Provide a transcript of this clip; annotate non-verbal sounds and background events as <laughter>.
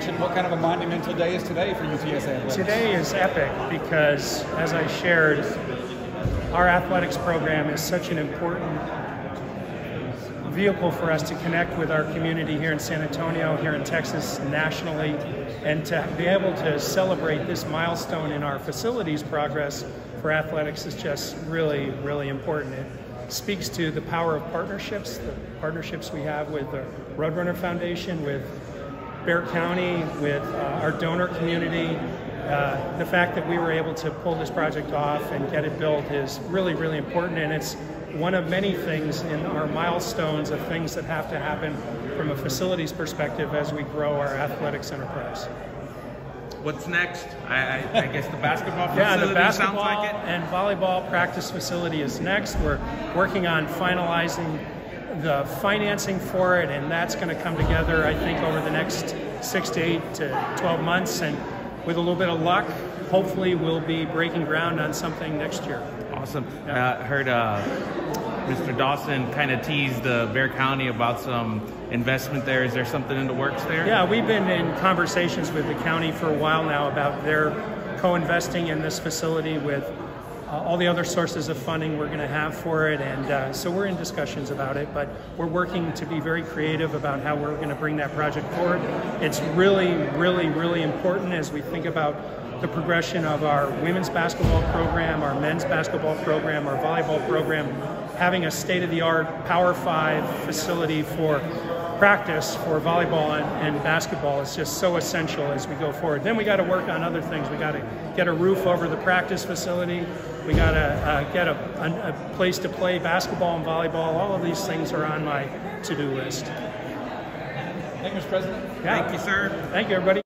mentioned. What kind of a monumental day is today for UTSA Athletics? Today is epic because, as I shared, our athletics program is such an important vehicle for us to connect with our community here in San Antonio, here in Texas, nationally, and to be able to celebrate this milestone in our facilities progress for athletics is just really, really important. It speaks to the power of partnerships, the partnerships we have with the Roadrunner Foundation, with Bexar County, with uh, our donor community. Uh, the fact that we were able to pull this project off and get it built is really, really important, and it's one of many things in our milestones of things that have to happen from a facilities perspective as we grow our athletics enterprise. What's next? I, I, I guess the basketball facility <laughs> yeah, the basketball sounds like and volleyball practice facility is next. We're working on finalizing the financing for it, and that's going to come together, I think, over the next six to eight to 12 months. And with a little bit of luck, hopefully we'll be breaking ground on something next year. Awesome. I uh, heard uh, Mr. Dawson kind of teased the Bexar County about some investment there. Is there something in the works there? Yeah, we've been in conversations with the county for a while now about their co-investing in this facility with uh, all the other sources of funding we're going to have for it. And uh, so we're in discussions about it, but we're working to be very creative about how we're going to bring that project forward. It's really, really, really important as we think about the progression of our women's basketball program, our men's basketball program, our volleyball program, having a state-of-the-art Power 5 facility for practice for volleyball and, and, basketball is just so essential as we go forward. Then we got to work on other things. We got to get a roof over the practice facility. We got to uh, get a, a, a, place to play basketball and volleyball. All of these things are on my to-do list. Thank you, Mr. President. Yeah. Thank you, sir. Thank you, everybody.